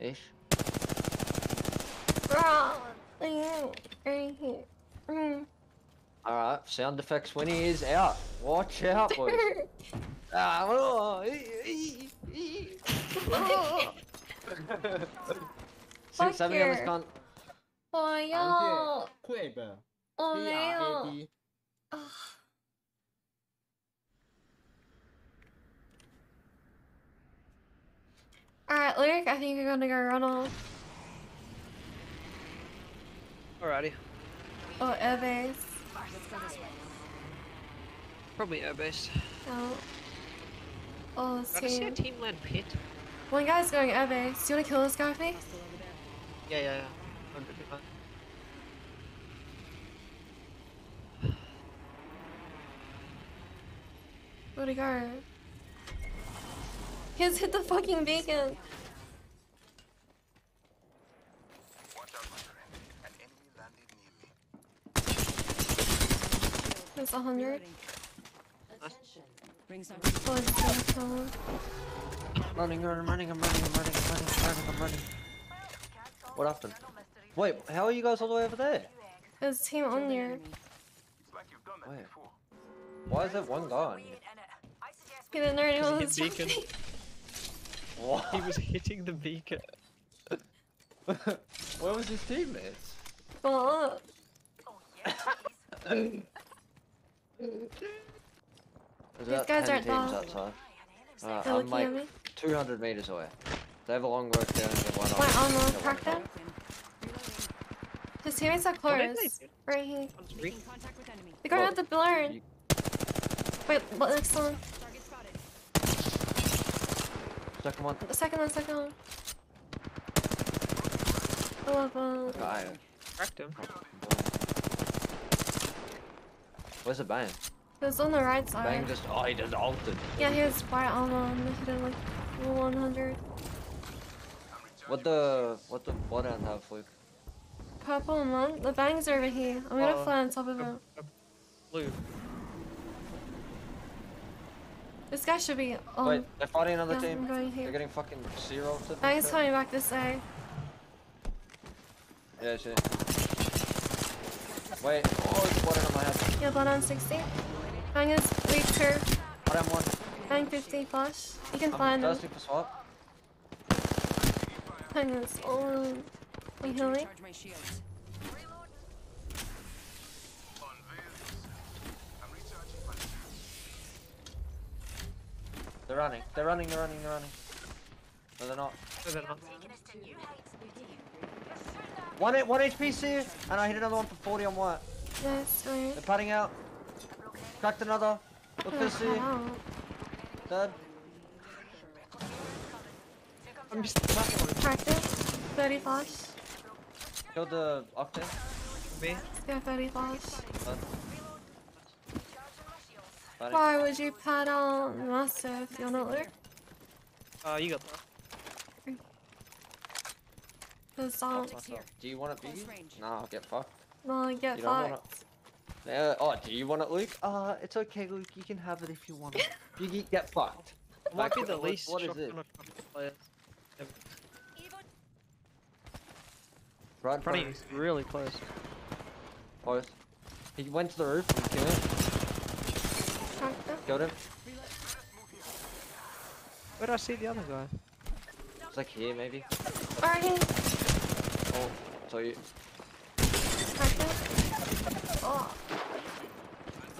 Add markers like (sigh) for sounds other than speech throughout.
Ish. Bro, right here. Mm. Alright, sound effects when he is out. Watch out, boys. (laughs) ah, oh, ee, ee, ee. Oh. (laughs) Fuck Six, seven on this your- cunt. 我要， Crab 我 C 没 R 有 A。 Alright, Lyric, I think you're gonna go run off. Alrighty. Oh, airbase. Probably air based. Oh. Oh, Did I see a team. team land pit? One guy's going airbase. Do you wanna kill this guy with me? Yeah, yeah, yeah. I'm pretty fine. Where'd he go? He's hit the fucking beacon. There's a hundred. Brings up Oh, it's gonna. Running, I'm running, I'm running, I'm running, I'm running, I'm running, I'm running. What happened? Wait, how are you guys all the way over there? There's team on here. Wait. Why is there one guy on here? He didn't know (laughs) anyone He was hit beacon. jumping. What? He was hitting the beacon. (laughs) Where was his teammates? (laughs) Oh, up. There's These about guys 10 aren't teams down. outside. Uh, They're I'm like at me. 200 meters away. They have a long work down and one My up. armor, crack them. His teammates are close. Right here. One's re- making contact with enemy. They're going Well, at the blur. you- Wait, what next one? Target spotted. Second one. The second one, second one. Eleven. Guy. Uh, Cracked him. Where's the bang? It was on the right side. Bang just. Oh, he just altered. Yeah, he has white on and he did like 100. What the. What the bloodhound have, Luke? Purple monk. The bangs are over here. I'm gonna Oh, fly on top of a- it. a Blue. This guy should be on. Wait, they're fighting another yeah, team. They're getting fucking zero to Bang's oh, coming back this way. Yeah, shit. Wait, oh, it's blood on my head. Yeah, blood on 60. Bang is weak two. Blood on one. Bang 50 flush. You can find I'm him. thirsty for swap. Bang is oh. Can you They're running. They're running, they're running, they're running. No, they're not. No, they're not. One, hit- one HP here, and I hit another one for 40 on white. Yes, alright. They're padding out. Cracked another. Look this cut here. Dead. I'm just attacking one. Cracked it. 30 flush. Killed the Octane. Me? Let's go 30 flush. Dead. Padding. Why would you pad on master if you're not there? Uh, you got that. Cause um, What's? Do you want it, Close Biggie? range. Nah, get fucked. no, I get You don't wanna- fucked. Yeah, oh, do you want it, Luke? Uh, it's okay, Luke. You can have it if you want it. (laughs) Biggie, get fucked. It might be the what- least What is it? shotgun of players. Right in front Running of is really close. Close. He went to the roof and killed him. Cracked it. Killed him. Where did I see the other guy? It's like here, maybe. Alright, here. Oh, so you. Cracked. Oh,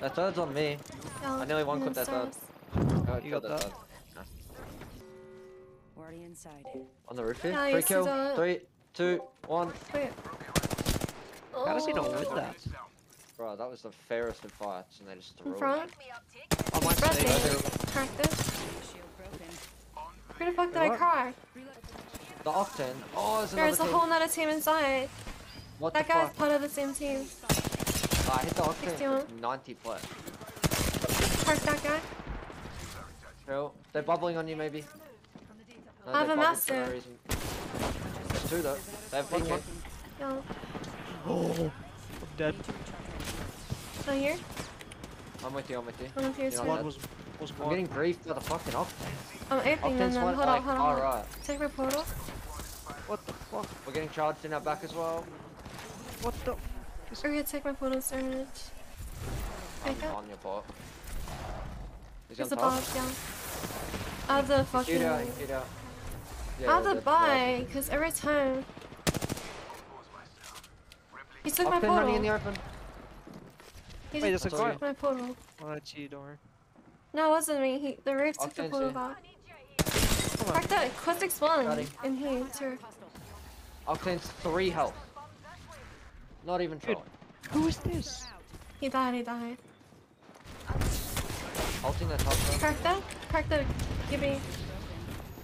That third's on me. yeah. I nearly one and clipped that stars. third. Oh, You got that that? third. Already inside. On the roof here. Yeah, I Free kill. Three, two, one. Wait. How does he not Oh. win that? Oh. Bro, that was the fairest of fights, and they just threw In front. I might Breath say it. Cracked it. Shield broken. Where the fuck did I What? cry? The Octane. Oh, there's There's a another whole team. nother team inside. What That the guy's fuck? part of the same team. I hit the Octane 90 plus. Cracked that guy. Kill. They're bubbling on you, maybe. No, I have a bubbled for no master. reason. There's two though. They have One PK. Yeah. Oh, I'm dead. So here. I'm with you, I'm with you. One of yours. You know One what? was was I'm getting briefed by the fucking Octane. I'm aping them then. Hold on, like, hold on. far hold on. right. Take my portal. What? The fuck? We're getting charged in our back as well. What the? We're gonna take my photo storage. I'm Pick up. on your bot. He's There's on a top. box, yeah. Out of the fucking. Shoot out, shoot out. Yeah, Out of yeah, the buy, because every time. He took right. my I've in the portal. open. He Wait, just there's a Sorry. my portal. Oh, that's you, don't worry. No, it wasn't me. He, the roof took the portal say. back. Come on. Crack that caustic spawn Got him. in here too. Octane's three health. Not even Dude. trying. Who is this? He died, he died. Ulting that top though. Crack that. Crack that. Give me.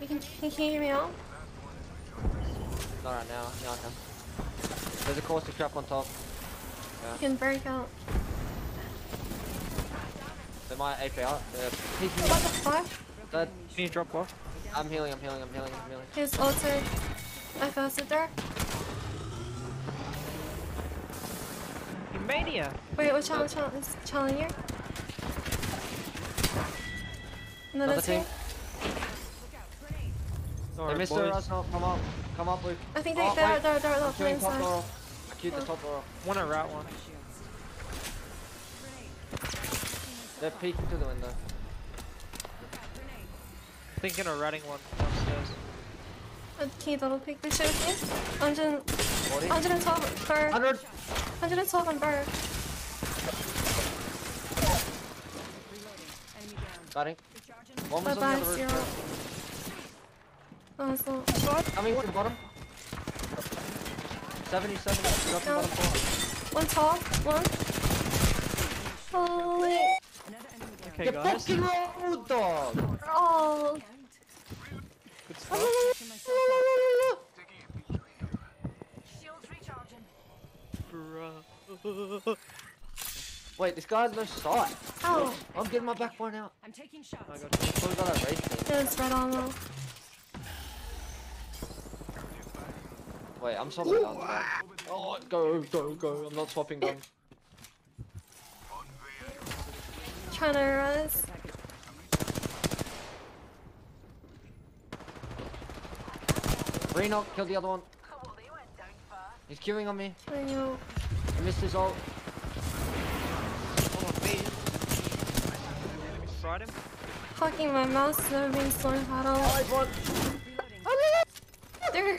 You can, you can hear me out? Not right now. Yeah, I can. There's a caustic trap on top. You can break out. They might AP out. They're peeking. What the fuck? Dead. Can you drop off? I'm healing, I'm healing, I'm healing, I'm healing. His ulted. I fasted there. You mania! Wait, watch out, watch out. It's challenge here. Another, Another team. team. Don't They worry, missed boys. her, us now. Come up. Come up, Luke. I think they, Oh, they're, wait. they're, they're, they're I'm killing top inside. door off. I queued the oh. top door off. One at rat one. They're peeking through the window. Thinking of ratting one downstairs. Uh, Can double pick this shit with me? 100, 112 bird. 100! 112 on bird. Enemy. Got him. One Bye was on the bye, other zero. roof. Oh, it's not. Coming from bottom. 77. Got from No. bottom floor. One tall, one. Holy. Another enemy down. Okay, Get guys. fucking rolled, dog! Oh. Good stuff. Catching myself up. Shields recharging. Bruh. Wait, this guy has no sight. Oh! I'm getting my back one out. I'm taking shots. I got you. Probably got that race. There's red armor. Wait, I'm swapping guns. now. Oh, go, go, go. I'm not swapping guns. Trying to res. Reno, kill the other one. He's queuing on me. I. I missed his ult. Hold on, me. Fried him? Fucking my mouse is never being slow paddle. Nice one. There.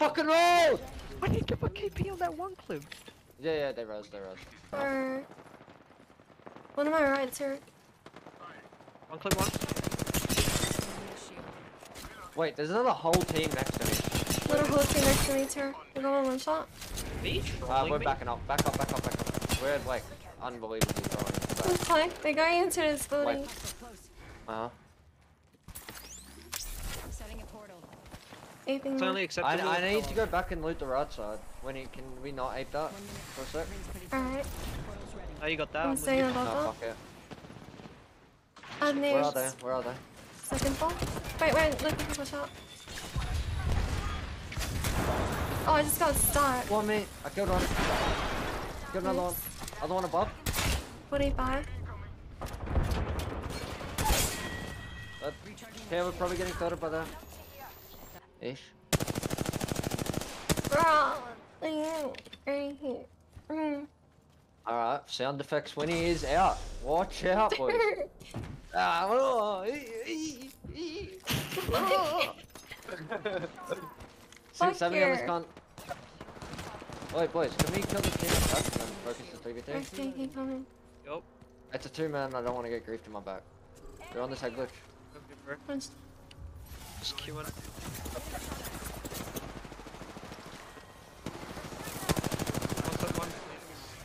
Fucking roll! I didn't get my KP on that one clip. Yeah, yeah, they rose, they rose. Or. One of my rights here. One clip one. Wait, there's another whole team next to me. Little whole team next to me too. We got one one shot. Me? Uh, we're me? backing up. Back up, back up, back up. We're like unbelievably throwing. Let's play. They're going into this building. Wait. Uh huh. Setting a portal. Aping It's only I, acceptable. I if need to go back and loot the right side. When he can we not ape that for a sec? Rings pretty close. Alright. Portal's ready. Oh, you got that? I'm I'm with staying you. on No, fuck it. Add Where are they? Where are they? Second floor. Wait, wait, look at the shot. Oh, I just got stuck. One me. I killed one. Killed another one. Other one above. 45. That, okay, we're probably getting third by that. Ish. Bro, right here. Mm. Alright, sound effects when he is out. Watch out, boys. (laughs) ah, oh, ee, ee, ee. Oh. (laughs) Fuck 670 on this yeah. cunt. Wait, boys, can we kill this team focus the 3v2? Okay, coming. Yup. It's a two man, I don't want to get griefed in my back. We're on this head glitch. Okay, bro. Punch. Just queuing. One clip one.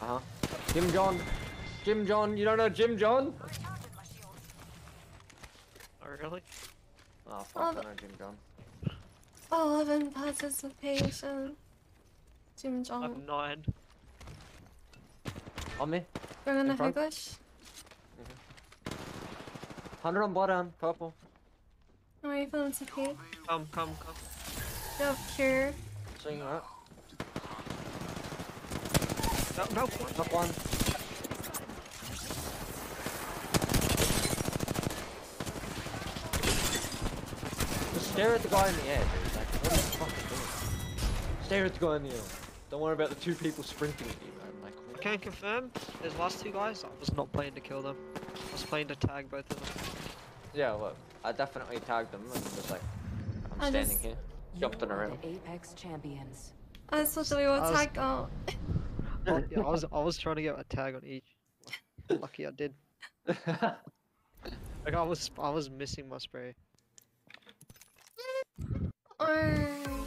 Uh huh. Jim John. Jim John, you don't know Jim John? Oh, really? Oh, Oh, fuck, I the- know Jim John. 11 participation. Jim John. I have John. nine. On me. We're gonna in front. English. 100 mm-hmm. on bottom, purple. I'm waiting for them to peek. Come, come, come. You have cure. Swinging right. No, no, one. Top one. Just stare at the guy in the air, dude. Like, what the fuck is doing? stare at the guy in the eye. Don't worry about the two people sprinting at you, man. Like, I can confirm, those last two guys, I was not playing to kill them. I was playing to tag both of them. yeah, look, I definitely tagged them and was like, I'm I standing just- here, You jumping are around. Apex champions. I was supposed to be able I was- tag out. (laughs) I was I was trying to get a tag on each. Lucky I did. Like I was I was missing my spray. (laughs) Oh.